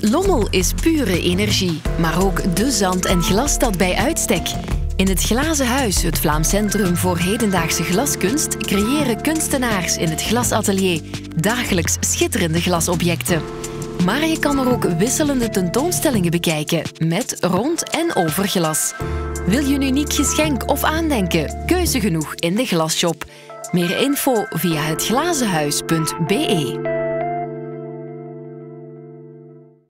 Lommel is pure energie, maar ook de zand- en glasstad bij uitstek. In het Glazen Huis, het Vlaams Centrum voor Hedendaagse Glaskunst, creëren kunstenaars in het glasatelier dagelijks schitterende glasobjecten. Maar je kan er ook wisselende tentoonstellingen bekijken, met, rond en over glas. Wil je een uniek geschenk of aandenken? Keuze genoeg in de glasshop. Meer info via hetglazenhuis.be.